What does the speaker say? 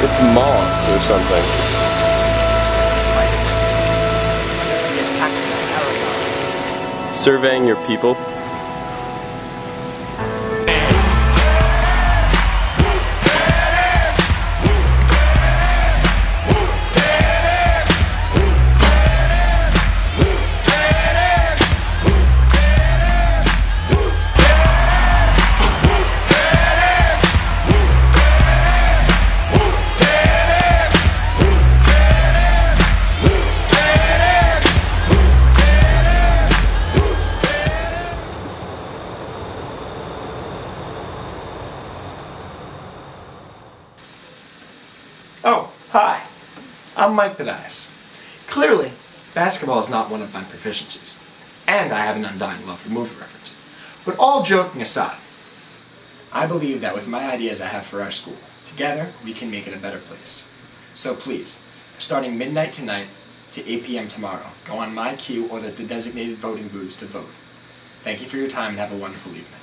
It's moss or something. Surveying your people. Oh, hi. I'm Mike Podias. Clearly, basketball is not one of my proficiencies, and I have an undying love for movie references. But all joking aside, I believe that with my ideas I have for our school, together we can make it a better place. So please, starting midnight tonight to 8 p.m. tomorrow, go on MyQ or at the designated voting booths to vote. Thank you for your time and have a wonderful evening.